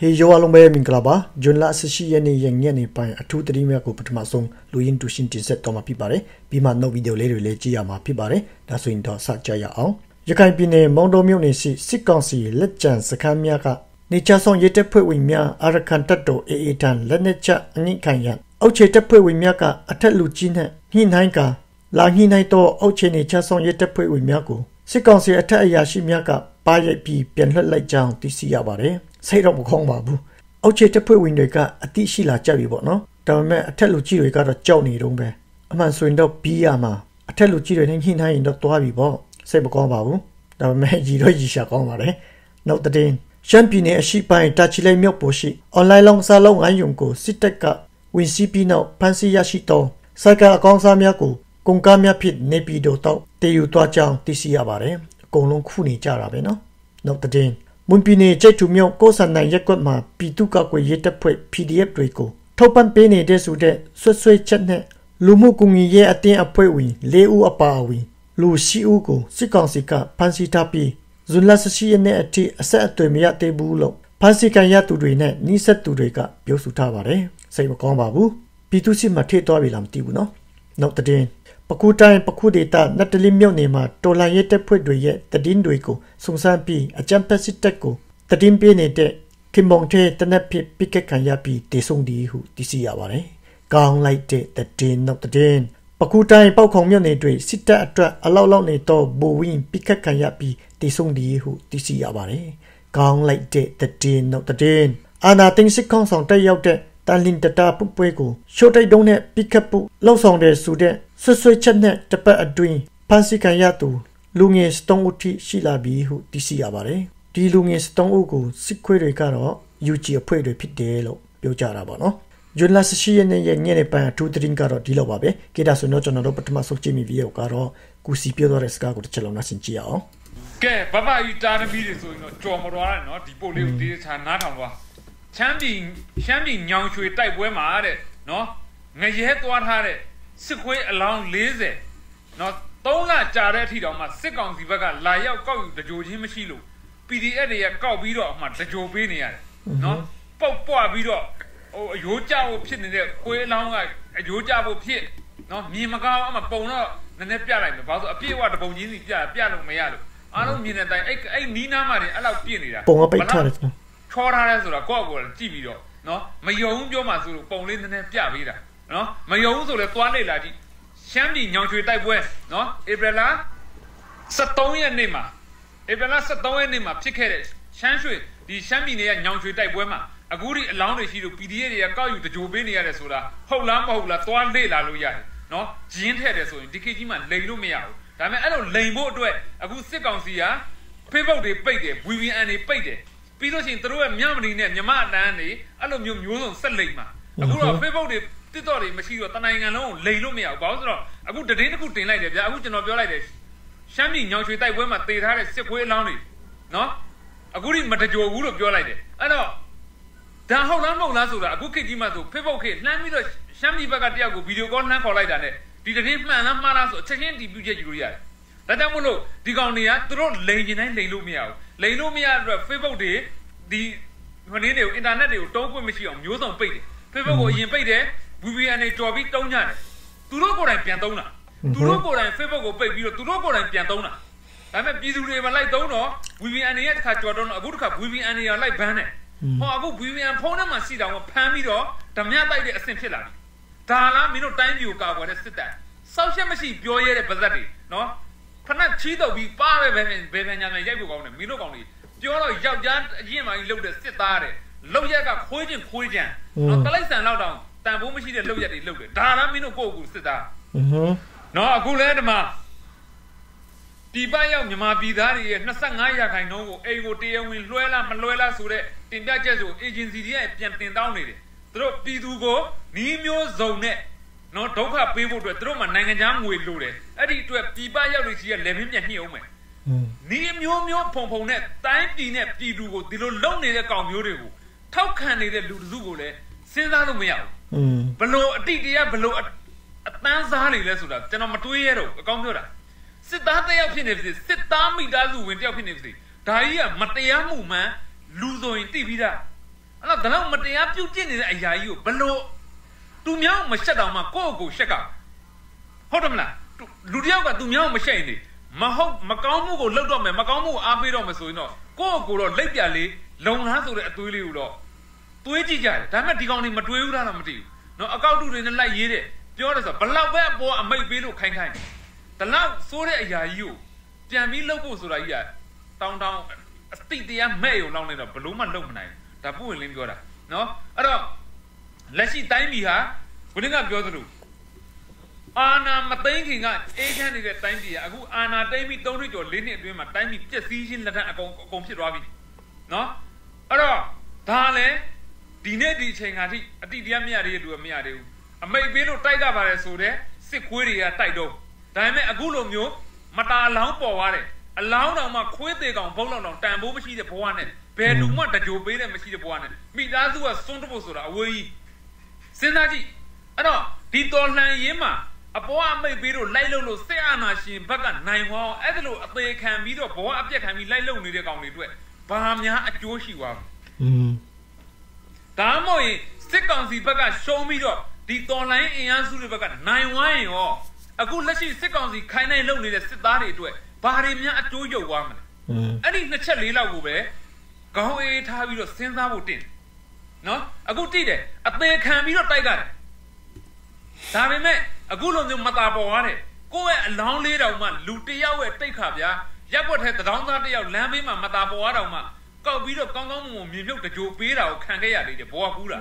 ဟေယောအလုံးပဲမင်္ဂလာပါဂျွန်လာဆရှိရဲ့နေ့ရက်ညနေပိုင်းအထူးသတင်းများကိုပထမဆုံးလူရင်းတူရှင်တင်ဆက်တော်မှာဖြစ်ပါတယ်ပြီးမှနောက်ဗီဒီယိုလေးတွေလည်းကြည့်ရမှာဖြစ်ပါတယ်ဒါဆိုရင်တော့စကြရအောင်ရခိုင်ပြည်နယ်မောင်တော်မြို့နယ်ရှိစစ်ကောင်စီလက်ကျန်စခန်းများကနေချဆောင်ရဲတပ်ဖွဲ့ဝင်များအာရကန်တပ်တော်အေအေတန်လက်နက်ချအငိခံရအောက်ခြေတပ်ဖွဲ့ဝင်များကအထက်လူကြီးနဲ့ညှိနှိုင်းကလာညှိနှိုင်းတော့အောက်ခြေနေချဆောင်ရဲတပ်ဖွဲ့ဝင်များကိုစစ်ကောင်စီအထက်အရာရှိများကပါရိုက်ပြီးပြန်လှည့်လိုက်ကြောင်းသိရှိရပါတယ် စိတ်တော့မကောင်းပါဘူးအောက်ခြေတပ်ဖွဲ့ဝင်တွေကအတိရှိလာကြပြီပေါ့နော်ဒါပေမဲ့အထက်လူကြီးတွေကတော့ကြောက်နေတုံးပဲအမှန်ဆိုရင်တော့ပြီးရမှာအထက်လူကြီးတွေနဲ့ညှိနှိုင်းရင်တော့သွားပြီပေါ့စိတ်မကောင်းပါဘူးဒါပေမဲ့ကြီးတော့ကြီးရှာကောင်းပါတယ်နောက်တဲ့ရှမ်းပြည်နယ်အရှိပိုင်းတာချီလိုက်မြို့ပေါ်ရှိအွန်လိုင်းလောင်းစားလုံးငိုင်းယုံကိုစစ်တပ်ကဝင်စီးပြီးနောက်ဖမ်းဆီးရရှိသောစိုက်ကအကောင်းစားများကိုကုန်ကားများဖြစ်နေပြည်တော်တော့တည်ယူသွားကြောင်းသိရှိရပါတယ်အကုန်လုံးခုနေကြတာပဲနော်နောက်တဲ့ မွန်ပြည်နယ်ကျိတ်ထူမြို့ကိုစံနိုင်ရက်ကွက်မှာပြည်သူ့ကောက်ွယ်ရေးတပ်ဖွဲ့ PDF တွေကိုထုတ်ပန်းပေးနေတဲ့ဆိုတဲ့ဆွဆွဲချက်နဲ့လူမှုကွန်ရက်ရဲ့အတင်းအဖွဲ့ဝင်၄ဦးအပါအဝင်လူရှိဦးကိုစစ်ကောင်စီကဖမ်းဆီးထားပြီးဇွန်လ18ရက်နေ့အထိအဆက်အသွယ်မရသေးဘူးလို့ဖမ်းဆီးခံရသူတွေနဲ့နှိစက်သူတွေကပြောဆိုထားပါတယ်စိတ်မကောင်းပါဘူးပြည်သူစစ်မှထိသွားပြီလားမသိဘူးနော်နောက်တဲ့ ပကူတိုင်းပကူဒေတာနတ်တလီမြို့နယ်မှာတော်လိုင်းရဲတပ်ဖွဲ့တွေရဲ့တည်င်းတွေကိုစုံစမ်းပြီးအကြံဖက်စစ်တပ်ကိုတည်င်းပြနေတဲ့ခင်မုံတဲ့တနက်ဖြစ်ပိကက်ခံရပြီးတေဆုံဒီဟုသိရှိရပါတယ်။ကောင်းလိုက်တဲ့တည်င်းနောက်တည်င်းပကူတိုင်းပောက်ခုံမြို့နယ်တွေစစ်တပ်အတွက်အလောက်လောက်နေတော့ဘူဝင်းပိကက်ခံရပြီးတေဆုံဒီဟုသိရှိရပါတယ်။ကောင်းလိုက်တဲ့တည်င်းနောက်တည်င်းအာနာတင်စစ်ကောင်ဆောင်တက်ရောက်တဲ့တန်လင်တတာပုပွဲကိုရှိုးတိုက်တုံးနဲ့ပိကပ်ပုလောက်ဆောင်တဲ့ဆိုတဲ့ ဆွဆွချက်နဲ့တပတ်အတွင်းဖန်စီကန်ရသူလူငယ်စတုံးဦးထိရှိလာပြီဟုသိရှိရပါတယ်ဒီလူငယ်စတုံးဦးကိုစစ်ခွေးတွေကတော့ UG အဖွဲ့တွေဖြစ်တယ်လို့ပြောကြတာပါနော်ဂျွန်လာစရှိရဲ့ရဲ့ညနေပိုင်းအထူးသတင်းကတော့ဒီလောက်ပါပဲကေဒါဆိုတော့ကျွန်တော်တို့ပထမဆုံးကြည့်မိဗီဒီယိုကတော့ကူစီပြောတော့တဲ့စကားကိုတစ်ချက်လုံးနှာစင်ကြည့်အောင်ကဲဘဘကြီးတားသမီးတွေဆိုရင်တော့ကြော်မတော်ရတယ်နော်ဒီပို့လေးကိုဒီချာနားထောင်သွားချမ်းပြည်ရှမ်းပြည်ညောင်ရွှေတိုက်ပွဲမှာတဲ့နော်ငရဲသွားထားတဲ့ စစ်ခွေးအလောင်း40နော်3လကြာတဲ့အထိတောင်မှစစ်ကောင်စီဘက်ကလာရောက်ကောက်ယူတကြိုချင်းမရှိလို့ PDF တွေကကောက်ပြီးတော့အမှတကြိုပေးနေရတယ်နော်ပုတ်ပွားပြီးတော့ဟိုအယိုးကြဖို့ဖြစ်နေတဲ့ခွေးအလောင်းကအယိုးကြဖို့ဖြစ်နော်မြင်မကောင်းအမှပုံတော့နည်းနည်းပြလိုက်မယ်ဘာလို့အပြည့်အဝတပုံချင်းစီပြပြလို့မရလို့အားလုံးမြင်တဲ့အတိုင်းအဲ့အဲ့နီးနားမှာတင်အဲ့လောက်ပြည့်နေတာပုံကပိတ်ထားတယ်ချောထားတယ်ဆိုတော့ကိုယ့်ကိုယ်ကြည့်ပြီးတော့နော်မယုံပြောမှဆိုလို့ပုံလေးနည်းနည်းပြပေးတာ နော်မယုံဆိုလဲသွားလိုက်လာကြည့်ရှမ်းပြည်ညောင်ချွေတိုက်ပွဲနော်ဧပြီလ73ရက်နေ့မှာဧပြီလ73ရက်နေ့မှာဖြစ်ခဲ့တဲ့ရှမ်းရွှေဒီရှမ်းပြည်နယ်ကညောင်ချွေတိုက်ပွဲမှာအခုဒီအလောင်းတွေရှိလို့ PDF တွေကကောက်ယူတကြိုပေးနေရတယ်ဆိုတာဟုတ်လားမဟုတ်လားသွားလေ့လာလို့ရတယ်နော်ဂျင်းထဲ့တယ်ဆိုရင်ဒီခေတ်ကြီးမှာလိန်လို့မရဘူးဒါပေမဲ့အဲ့လိုလိန်ဖို့အတွက်အခုစစ်ကောင်စီက Facebook တွေပိတ်တယ် VPN တွေပိတ်တယ်ပြီးလို့ရှိရင်တို့ရဲ့မြမဏီနဲ့မြမအတန်းနေအဲ့လိုမျိုးမျိုးစုံဆက်လိမ့်မှာအခုတော့ Facebook တွေ တစ်တော့တွေမရှိတော့တနိုင်ငံလုံးကိုလိန်လို့မရဘူးဘာလို့ဆိုတော့အခုတည်င်းတစ်ခုတင်လိုက်တယ်ဗျာအခုကျွန်တော်ပြောလိုက်တယ်ရှမ်းပြည်ညောင်ရွှေတိုက်ပွဲမှာတည်ထားတဲ့စစ်ခွေးအလောင်းတွေနော်အခုဒီမတကြိုဘူးလို့ပြောလိုက်တယ်အဲ့တော့ဒါဟုတ်လားမဟုတ်လားဆိုတာအခုခေတ်ကြီးမှဆို Facebook ခေတ်လှမ်းပြီးတော့ရှမ်းပြည်ဘက်ကတယောက်ကိုဗီဒီယိုကောလှမ်းခေါ်လိုက်တာနဲ့ဒီတည်င်းမှန်လားမှားလားဆိုအချက်ချင်းဒီပြုချက်ယူလို့ရတယ်ဒါကြောင့်မို့လို့ဒီကောင်တွေကသူတို့လိန်ကျင်တိုင်းလိန်လို့မရဘူးလိန်လို့မရတဲ့အတွက် Facebook တွေဒီဟိုနေ့တွေကို internet တွေကိုတုံးခွင့်မရှိအောင်မျိုးစုံပိတ်တယ် Facebook ကိုအရင်ပိတ်တယ် VPN တွေကြော်ပြီးတုံးကြတယ်သူတို့ကိုယ်တိုင်ပြန်တုံးတာသူတို့ကိုယ်တိုင် Facebook ကိုပိတ်ပြီးတော့သူတို့ကိုယ်တိုင်ပြန်တုံးတာဒါပေမဲ့ပြည်သူတွေမလိုက်တုံးတော့ VPN တွေရဲ့တစ်ခါကြော်တုံးတော့အခုတစ်ခါ VPN တွေရောလိုက်ဘန်းတယ်ဟောအခု VPN ဖုန်းထဲမှာရှိတာကိုဖမ်းပြီးတော့ဓမြတိုက်တဲ့အဆင့်ဖြစ်လာပြီဒါလားမင်းတို့တိုင်းပြည်ကိုကာကွယ်တဲ့စစ်တပ်စောက်ချက်မရှိပြောရဲတဲ့ဗဇက်တွေနော်ဖနက်ချီးတော့ပြီးပါပဲပဲပဲပဲညာညာရိုက်ဖို့ကောင်းတယ်မင်းတို့ကောင်းတွေပြောတော့ယောက်ျားအရင်မှကြီးလှုပ်တဲ့စစ်သားတဲ့လောက်ရက်ကခွေးချင်းခွေးချမ်းနော်တလိုက်ဆန်လောက်တောင် တန်ဖိုးမရှိတဲ့လောက်ရက်တွေလှုပ်တယ်ဒါလားမင်းတို့ကိုယ့်ကိုစစ်သားဟွန်းနော်အခုလဲဒီမှာဒီပတ်ရောက်မြန်မာပြည်သားတွေရဲ့25ရာခိုင်နှုန်းကိုအိမ်ကိုတရားဝင်လွှဲလားမလွှဲလားဆိုတဲ့တင်ပြချက်ဆို agency တွေကပြန်တင်တောင်းနေတယ်သူတို့ပြည်သူကိုနီးမျိုးစုံနဲ့နော်ဒုက္ခပေးဖို့အတွက်သူတို့မှနိုင်ငံခြားငွေလိုတယ်အဲ့ဒီအတွက်ပြည်ပရောက်တွေကြီးကလက်မင်းပြန်ညှိအောင်မယ်နီးမျိုးမျိုးဖုံဖုံနဲ့တိုင်းပြည်နဲ့ပြည်သူကိုဒီလိုလုံနေတဲ့ကောင်မျိုးတွေကိုထောက်ခံနေတဲ့လူတစုကိုလည်းစဉ်းစားလို့မရဘူး ဘလို့အတိတရားဘလို့အတန်းစားနေလဲဆိုတာကျွန်တော်မတွေးရတော့အကောင်းပြောတာစစ်သားတယောက်ဖြစ်နေပြီစစ်သားမိသားစုဝင်တယောက်ဖြစ်နေပြီဒါကြီးကမတရားမှုမှန်လူဆိုရင်တိပြီးသားအဲ့တော့ဒါတော့မတရားပြုတ်ကျင့်နေတဲ့အရာကြီးကိုဘလို့သူများမရှက်တော့မှကိုယ့်ကိုယ်ရှက်ကဟုတ်တယ်မလားလူတယောက်ကသူများမရှက်ရင်လေမဟုတ်မကောင်းမှုကိုလှုပ်တော့မယ်မကောင်းမှုကိုအားပေးတော့မယ်ဆိုရင်တော့ကိုယ့်ကိုယ်တော့လက်ပြလေးလုံလားဆိုတဲ့အသွေးလေးကိုတော့ တွေးကြည့်ကြတယ်ဒါပေမဲ့ဒီကောင်တွေမတွေးဘူးလားတော့မသိဘူးနော်အကောက်တူတွေနဲ့လိုက်ရေးတယ်ပြောတယ်ဆိုဘလောက်ပဲအပေါ်အမိတ်ပေးလို့ခိုင်းခိုင်းတလောက်စိုးတဲ့အရာကြီးကိုပြန်ပြီးလှုပ်ဖို့ဆိုတာကြီးကတောင်းတောင်းအတိတရားမဲ့ရုံလောက်နေတော့ဘလို့မှလှုပ်မနိုင်ဒါပုဝင်လင်းပြောတာနော်အဲ့တော့လက်ရှိတိုင်းပြည်ဟာဘုရင်ကပြောသလိုအာနာမသိန်းခင်ကအေးချမ်းနေတဲ့တိုင်းပြည်ကအခုအာနာတိမ့်ပြီး၃နှစ်ကျော်၄နှစ်အတွင်းမှာတိုင်းပြည်ပြည့်စည်ခြင်းလက်ထက်အကုန်အကုန်ဖြစ်သွားပြီနော်အဲ့တော့ဒါလည်း ဒီနေ့ဒီအချိန်ခါထိအတိတရားမရသေးတဲ့လူကမရသေးဘူးအမိတ်ပေးလို့တိုက်ကြပါတယ်ဆိုတဲ့စစ်ခွေးတွေကတိုက်တော့ဒါပေမဲ့အခုလိုမျိုးမတာလောင်းပေါ်သွားတယ်အလောင်းတော်မှခွေးသေးကောင်ဘုံလောက်တော်တန်ဖိုးမရှိတဲ့ဘဝနဲ့ဘယ်လူမှတကြိုပေးတဲ့မရှိတဲ့ဘဝနဲ့မိသားစုကစွန့်တဖို့ဆိုတာအဝေးကြီးစဉ်းစားကြည့်အဲ့တော့ဒီတော်လှန်ရေးမှာအပေါ်အမိတ်ပေးလို့လိုက်လို့လို့စစ်အာဏာရှင်ဘက်ကနိုင်ဟောအဲ့ဒါလို့အသေးခံပြီးတော့ဘဝအပြက်ခံပြီးလိုက်လုံနေတဲ့ကောင်တွေအတွက်ဘာများအကျိုးရှိသွားอืม ဒါမှမဟုတ်ရင်စစ်ကောင်စီဘက်ကရှုံးပြီးတော့ဒီတော်လိုင်းအင်အားစုတွေဘက်ကနိုင်ဝိုင်းရောအခုလက်ရှိစစ်ကောင်စီခိုင်းနိုင်လုံနေတဲ့စစ်သားတွေအတွက်ဘာတွေများအကျိုးရုပ်သွားမလဲအဲ့ဒီနှစ်ချက်လေးလောက်ကိုပဲခေါင်းအေးထားပြီးတော့စဉ်းစားဖို့တင်နော်အခုတိတယ်အသေးခံပြီးတော့တိုက်ကြတယ်ဒါပေမဲ့အခုလိုမျိုးမတာပေါ်သွားတယ်ကိုယ့်ရဲ့အလောင်းလေးတောင်မှလူတယောက်ရဲ့တိတ်ခါဗျာရက်ွက်ထဲတထောင်းသားတယောက်လမ်းဘေးမှာမတာပေါ်သွားတောင်မှ ကောက်ပြီးတော့ကောင်းကောင်းမွန်မွန်မြေမြုပ်တကြိုပေးတာကိုခံခဲ့ရသေးတယ်ဘောကူးတာ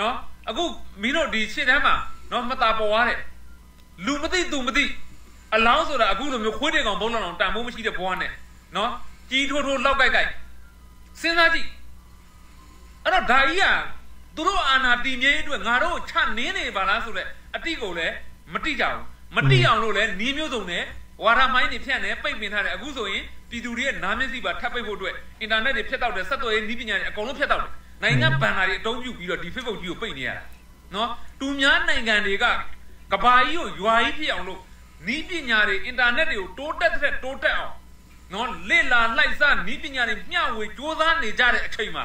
နော်အခုမင်းတို့ဒီရှစ်တန်းမှာနော်မတာပေါ်သွားတယ်လူမသိသူမသိအလောင်းဆိုတာအခုလိုမျိုးခွေးတဲ့ကောင်ဘုံလောင်တန်ဖိုးမရှိတဲ့ဘဝနဲ့နော်ကြီးထိုးထိုးလောက်ကြိုက်ကြိုက်စဉ်းစားကြည့်အဲ့တော့ဒါကြီးကသူတို့အာနာတီမြဲအတွက်ငါတို့ချနင်းနေပါလားဆိုတဲ့အတိကိုလည်းမတိကြဘူးမတိအောင်လို့လည်းနီးမျိုးစုံနဲ့ဝါရမိုင်းတွေဖြန့်နေပိတ်ပင်ထားတယ်အခုဆိုရင် ပြည်သူတွေရဲ့နားမျက်စိပါထပ်ပိတ်ဖို့အတွက်အင်တာနက်တွေဖြတ်တောက်တယ်ဆက်သွယ်ရေးနည်းပညာတွေအကုန်လုံးဖြတ်တောက်တယ်နိုင်ငံဘန်နာတွေအတုံးပြုပြီးတော့ဒီ Facebook ကြီးကိုပိတ်နေရတာနော်တူများနိုင်ငံတွေကကဘာကြီးကိုရွာကြီးဖြစ်အောင်လို့နီးပညာတွေအင်တာနက်တွေကိုတိုးတက်တဲ့တိုးတက်အောင်နော်လေလာလိုက်စားနီးပညာတွေမျှဝေစ조사နေကြတဲ့အချိန်မှာ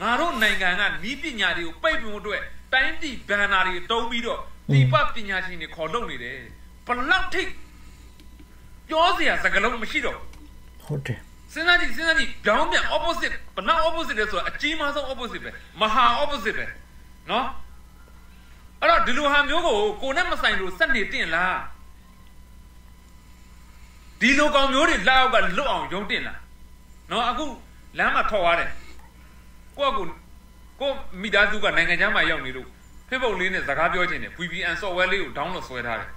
ငါတို့နိုင်ငံကနီးပညာတွေကိုပိတ်ပင်ဖို့အတွက်တိုင်းပြည်ဘန်နာတွေတုံးပြီးတော့ဒီပပညာရှင်တွေခေါ်လုပ်နေတယ်ဘလောက်ထိပြောစရာစကားလုံးမရှိတော့ ဟုတ်တယ်စဉ်းစားကြည့်စဉ်းစားကြည့်ကြောင်းပြန် opposite ဘလောက် opposite လဲဆိုတာအကြီးမားဆုံး opposite ပဲမဟာ opposite ပဲနော်အဲ့တော့ဒီလိုဟာမျိုးကိုကိုနဲ့မဆိုင်လို့စက်နေတင်လားဒီလိုကောင်မျိုးတွေလက်အောက်ကလွတ်အောင်ယုံတင်လားနော်အခုလမ်းမှာထော်ရတယ်ကိုကကိုကိုမိသားစုကနိုင်ငံခြားမှာရောက်နေလို့ Facebook လေးနဲ့စကားပြောချင်တယ် VPN software လေးကို download ဆွဲထားတယ်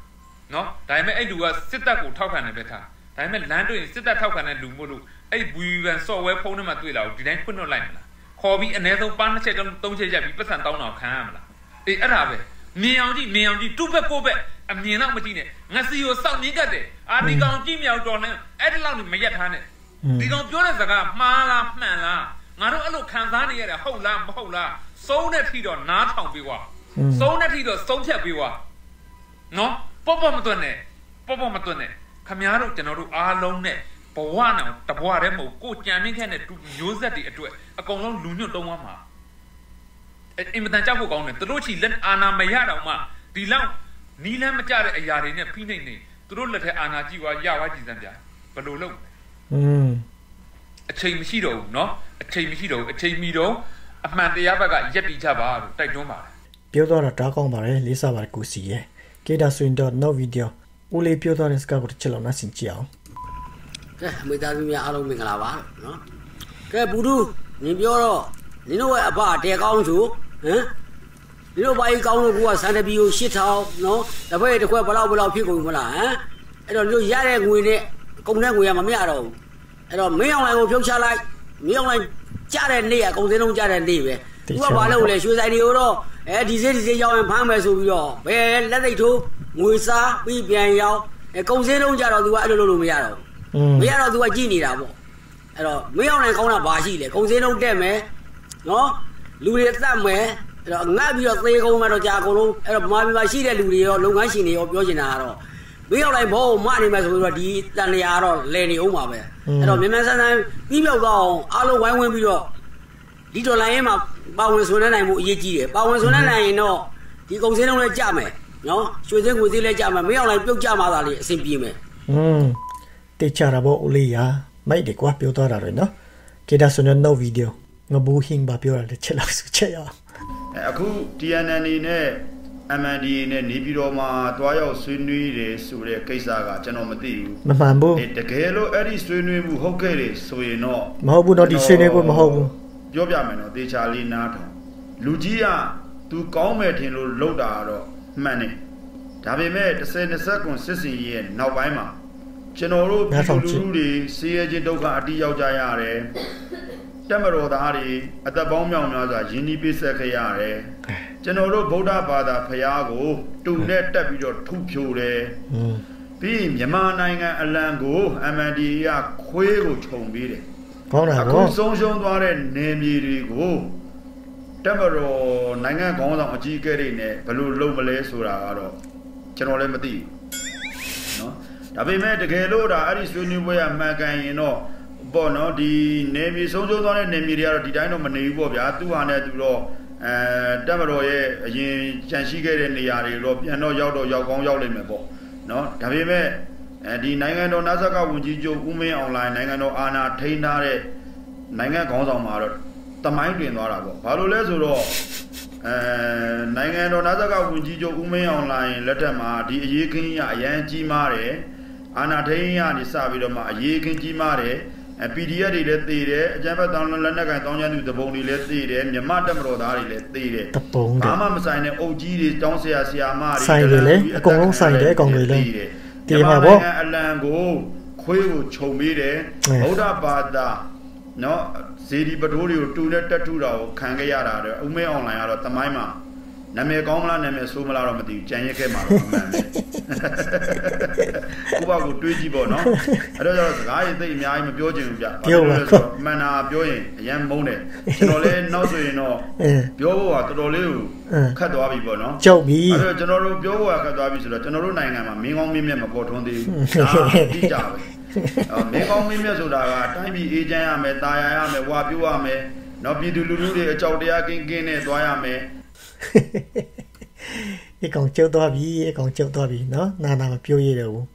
နော်ဒါပေမဲ့အဲ့လူကစစ်တပ်ကိုထောက်ခံနေပဲထား ဒါပေမဲ့လမ်းတွေ့ရင်စစ်တပ်ထောက်ခံတဲ့လူမို့လို့အဲ့ VPN software ဖုန်းထဲမှာတွေ့လာကိုဒီတိုင်းဖွင့်နှုတ်လိုက်မလားခေါ်ပြီးအနည်းဆုံးပါနှစ်ချက်သုံးချက်ရက်ပြီးပတ်စံတောင်းတော့ခံရမလားအေးအဲ့ဒါပဲမြင်အောင်ကြည့်မြင်အောင်ကြည့်တူဘက်ကိုဘက်အမြင်တော့မကြည့်နဲ့ငစီကိုစောက်မြင်ကတ်တယ်အာဒီကောင်ကြည့်မြောက်တော်နဲ့အဲ့ဒီလောက်နေမရက်ထားနဲ့ဒီကောင်ပြောတဲ့စကားမှားလားမှန်လားငါတို့အဲ့လိုခံစားနေရတာဟုတ်လားမဟုတ်လားစုံးတဲ့ထိတော့နားထောင်ပြီးွားစုံးတဲ့ထိတော့စုံးဖြတ်ပြီးွားနော်ပေါ့ပေါ့မတွနဲ့ပေါ့ပေါ့မတွနဲ့ ခမားတို့ကျွန်တော်တို့အားလုံးနဲ့ဘဝနဲ့တဘဝတည်းမဟုတ်ကိုကြံမင်းခဲ့တဲ့မျိုးဆက်တွေအတွက်အကုန်လုံးလူညွတ်တုံးသွားမှာအင်မတန်ကြောက်ဖို့ကောင်းတယ်သူတို့ချီလက်အာနာမရတော့မှဒီလောက်နီးလန်းမကြတဲ့အရာတွေနဲ့ဖိနှိပ်နေသူတို့လက်ထက်အာနာကြည့်ွားရွားကြည်စမ်းပြဘယ်လိုလုပ်อืมအချိန်မရှိတော့ဘူးเนาะအချိန်မရှိတော့ဘူးအချိန်မီတော့အမှန်တရားဘက်ကရက်တီချပါလို့တိုက်တွန်းပါတယ်ပြောတော့တာကောင်းပါတယ်လေးစားပါတယ်ကိုစီရဲ့ကေဒါဆွင်တော့ no video ဦးလေးပြောတော့တဲ့စကားကိုတစ်ချက်လောက်နားဆင်ကြည့်အောင်ကဲမိသားစုများအားလုံးမင်္ဂလာပါနော်ကဲဘူးဒူးနင်ပြောတော့နင်တို့ရဲ့အဖတဲကောင်းဆိုဟမ်ဒီလိုဘာကြီးကောင်းလို့ကိုကစံတပီကို8000နော်တပည့်တစ်ခွက်ဘလောက်ဘလောက်ဖြစ်ကုန်မလားဟမ်အဲ့တော့တို့ရတဲ့ငွေနဲ့ကုန်တဲ့ငွေကမမျှတော့ဘူးအဲ့တော့မင်းအောင်လိုင်ကိုဖြုတ်ချလိုက်မင်းအောင်လိုင်ကြတဲ့နေ့ကကုန်စင်းလုံးကြတဲ့နေ့ပဲသူကဘာလို့လဲရွှေဆိုင်တွေကိုတော့အဲဒီစေးဒီစေးရောက်ရင်ဖမ်းမယ်ဆိုပြီးတော့ဘယ်လက်သိထိုး ငွေစားပြီးပြန်ရောက်အဲကုန်စင်းလုံးကြတော့သူကအဲ့လိုလုပ်လို့မရတော့ဘူးမရတော့သူကကြည်နေတာပေါ့အဲ့တော့မင်းအောင်လိုင်ကောင်းတာဘာရှိလဲကုန်စင်းလုံးတက်မယ်နော်လူတွေတတ်မယ်အဲ့တော့ငတ်ပြီးတော့သေကုန်မှတော့ကြာအကုန်လုံးအဲ့တော့ဗမာပြည်မှာရှိတဲ့လူတွေရောလုပ်ငန်းရှင်တွေရောပြောချင်တာကတော့မင်းရောက်လိုက်ဘောမနေမယ်ဆိုတော့ဒီတန်လျာကတော့လဲနေအောင်ပါပဲအဲ့တော့မြန်မြန်ဆန်းဆန်းပြီးပြောက်သွားအောင်အားလုံးဝိုင်းဝန်းပြီးတော့ဒီဒေါ်လာရင်းမှာပါဝင်ဆွေးနွေးနိုင်မှုအရေးကြီးတယ်ပါဝင်ဆွေးနွေးနိုင်ရင်တော့ဒီကုံစင်းလုံးလည်းကြမယ် နော်ရွှေစင်းကိုစင်းလည်းကြမယ်မင်းအောင်လိုက်ပြုတ်ကြမှာသာလေအဆင်ပြေမယ် อืมတေချာရဘောဦးလေးရမိုက်တယ်ကွာပြောသွားတာရယ်နော်ကေဒါဆိုနော်ဗီဒီယိုငဘူဟင်းပါပြောတာလေချက်လောက်စုချက်ရအောင် အဲအခု TNN နေနဲ့ MNDA နဲ့နေပြည်တော်မှာတွားရောက်ဆွေးနွေးတယ်ဆိုတဲ့ကိစ္စကကျွန်တော်မသိဘူး မမှန်ဘူး အဲတကယ်လို့အဲ့ဒီဆွေးနွေးမှုဟုတ်ခဲ့တယ်ဆိုရင်တော့ မဟုတ်ဘူးတော့ဒီဆွေးနွေးဖို့မဟုတ်ဘူး ပြောပြမယ်နော်တေချာလေးနားထောင်လူကြီးက तू ကောင်းမယ်ထင်လို့လှုပ်တာကတော့ မှန်တယ်ဒါပေမဲ့30 20ကွန်စစ်စင်ရဲ့နောက်ပိုင်းမှာကျွန်တော်တို့ပြည်သူလူထုတွေစီးရဲခြင်းဒုက္ခအတိရောက်ကြရတယ်တက်မတော်သားတွေအသက်ပေါင်းမြောက်များစွာယဉ်ဤပိဆက်ခဲ့ရတယ်ကျွန်တော်တို့ဗုဒ္ဓဘာသာဖရာကိုတူနဲ့တက်ပြီးတော့ထုဖြိုတယ်อืมပြီးရင်မြန်မာနိုင်ငံအလံကို MND ကခွေးကိုခြုံပေးတယ်ကောင်းတာအခုကောဆုံးရှုံးသွားတဲ့နေမြေတွေကို တက်မတော်နိုင်ငံခေါင်းဆောင်အကြီးအကဲတွေနဲ့ဘယ်လိုလုပ်မလဲဆိုတာကတော့ကျွန်တော်လည်းမသိဘူးเนาะဒါပေမဲ့တကယ်လို့ဒါအဲ့ဒီဆွေးနွေးပွဲကမှန်ကန်ရင်တော့ပေါ့နော်ဒီနေမြေဆုံးရှုံးသွားတဲ့နေမြေတွေကတော့ဒီတိုင်းတော့မနေဘူးပေါ့ဗျာသူဟာနဲ့သူတော့အဲတက်မတော်ရဲ့အရင်ကြံရှိခဲ့တဲ့နေရာတွေတော့ပြန်တော့ရောက်တော့ရောက်ကောင်းရောက်လိမ့်မယ်ပေါ့เนาะဒါပေမဲ့အဲဒီနိုင်ငံတော်နာဇကဝန်ကြီးချုပ်ဦးမင်းအောင်လိုင်းနိုင်ငံတော်အာဏာထိန်းထားတဲ့ နိုင်ငံခေါင်းဆောင်မှာတော့ တမိုင်းတွင်သွားတာပေါ့ဘာလို့လဲဆိုတော့အဲနိုင်ငံတော်နာဇကဝန်ကြီးချုပ်ဦးမင်းအောင်လှိုင်လက်ထက်မှာဒီအရေးခင်းကြီးကအရန်ကြီးမားတယ်အာနာထိန်ရနေစပြီးတော့မှအရေးခင်းကြီးမားတယ်အဲ PDF တွေလည်းသေတယ်အကြမ်းဖက်တောင်းလက်နက်ကင်တောင်းကျမ်းသူတပုံတွေလည်းသေတယ်မြမတက်မတော်သားတွေလည်းသေတယ်တပုံးတဘာယ်မှမဆိုင်တဲ့အုပ်ကြီးတွေတောင်းဆရာဆရာမတွေဆိုင်တယ်လေအကုန်လုံးဆိုင်တယ်အကောင်တွေလည်းဒီမှာပေါ့မြန်မာနိုင်ငံအလံကိုခွေးကိုခြုံပေးတယ်အဲဗုဒ္ဓဘာသာ နော်ဇေဒီပတိုးတွေကိုတူနဲ့တက်တူတာကိုခံခဲ့ရတာတော့ဥမဲအွန်လိုင်းကတော့တမိုင်းမှာနာမည်ကောင်းမလားနာမည်ဆိုးမလားတော့မသိဘူးကြံရက်ခဲ့မှာတော့မှန်တယ်ကိုပါကိုတွေးကြည့်ပေါ့နော်အဲ့တော့ကျတော့စကားရေးသိပ်အများကြီးမပြောချင်ဘူးဗျဘာလို့လဲဆိုတော့မှန်တာပြောရင်အရန်မုန်းတယ်ကျွန်တော်လည်းနောက်ဆိုရင်တော့အင်းပြောဖို့ကတော်တော်လေးကိုအင်းခတ်သွားပြီပေါ့နော်ကြောက်ပြီအဲ့တော့ကျွန်တော်တို့ပြောဖို့ကခတ်သွားပြီဆိုတော့ကျွန်တော်တို့နိုင်ငံမှာမင်းကောင်းမင်းမြတ်မပေါ်ထွန်းသေးဘူးဒါအတိအကျပဲ အော်မင်းကောင်းမင်းမြတ်ဆိုတာကတိုင်းပြည်အေးချမ်းရမယ်တာယာရမယ်ဝါပြိုးရမယ်နော်ပြည်သူလူထုတွေအကြောက်တရားကင်းကင်းနဲ့သွားရမယ်အကောင်ကြောက်သွားပြီအကောင်ကြောက်သွားပြီနော်နာနာမပြောရတော့ဘူး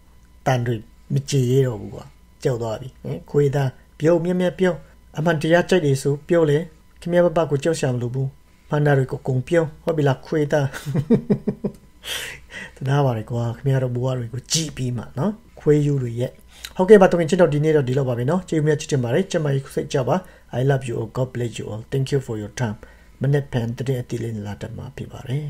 တန်တွေမကြည်ရတော့ဘူးကွာကြောက်သွားပြီဟင်ခွေးသားပြုံးမြက်မြက်ပြုံးအမှန်တရားကြိုက်တယ်ဆိုပြောလေခင်ဗျားဘဘကိုကြောက်ရှာမလို့ဘူးမန္တတွေကိုကုံပြုံးဟုတ်ပြီလားခွေးသားတနာပါလေကွာခင်ဗျားတို့ဘွားတွေကိုကြည်ပြီးမှနော်ခွေးယူတွေရဲ့ ဟုတ်ကဲ့ပါတော့ခင်ကျွန်တော်ဒီနေ့တော့ဒီလောက်ပါပဲเนาะကျေးဇူးများချစ်တင်ပါတယ်ကျမကြီးစိတ်ကြပါ I love you all God bless you all thank you for your time မနေ့ဖန်တဲ့အတိလေးလာတတ်မှာဖြစ်ပါတယ်